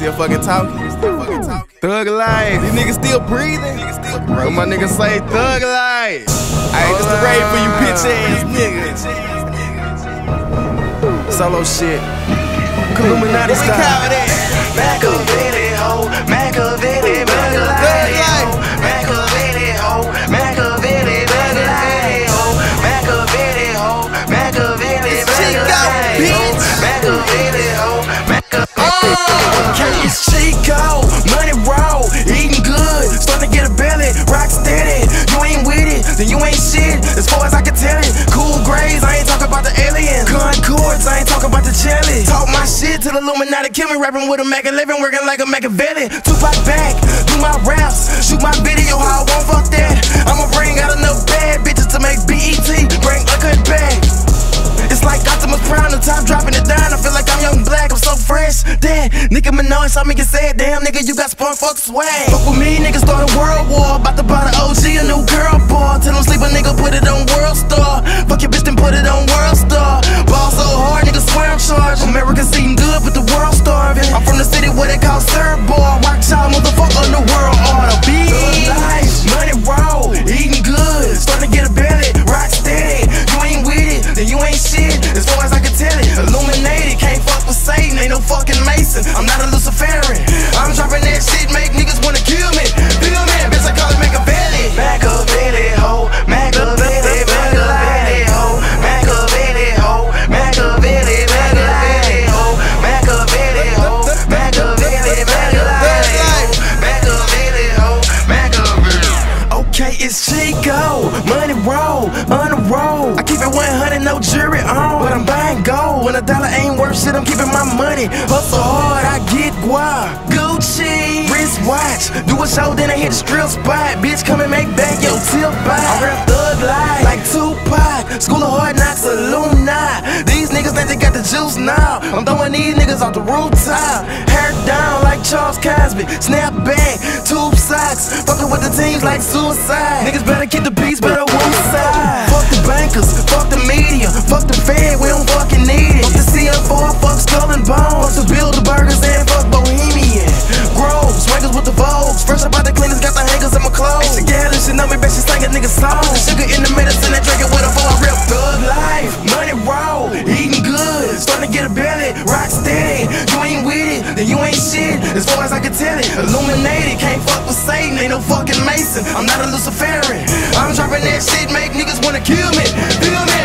still fucking talking. Still fucking talking. Thug life. These niggas still breathing. Niggas still breathing. What my niggas say thug life. Hey, this the raid for you bitch ass niggas. Solo shit. Illuminati style. Makaveli ho, Makaveli, Illuminati kill me, rapping with a Mac 11, working like a Machiavelli. Tupac back, do my raps, shoot my video how I want, fuck that. I'ma bring out enough bad bitches to make BET, bring a cut. It's like Optimus Prime, the top dropping it down. I feel like I'm young black, I'm so fresh. Damn, Nicki Minaj saw me get sad. Damn, nigga, you got spun fuck swag. Fuck with me, nigga, start a world war. About to buy the OG a new girl ball. Tell him sleep a nigga, put it on World Star. Fuck your bitch, then put it on road. I keep it 100, no jury on, but I'm buying gold. When a dollar ain't worth shit, I'm keeping my money. Hustle hard, I get guap. Gucci, wristwatch, do a show, then I hit the strip spot. Bitch, come and make back your tip by. I rap thug life, like Tupac. School of hard knocks, alumni. These niggas think they got the juice now. I'm throwing these niggas off the rooftop. Hair down like Charles Cosby. Snap back, tube socks. Fucking with the teams like suicide. Niggas better keep the peace, better one a nigga song. The sugar in the medicine, I drink it with for I rip thug life. Money roll, eating good, starting to get a belly, rock steady. You ain't with it, then you ain't shit. As far as I can tell it, illuminated, can't fuck with Satan, ain't no fucking Mason. I'm not a Luciferian. I'm dropping that shit, make niggas wanna kill me. Feel me?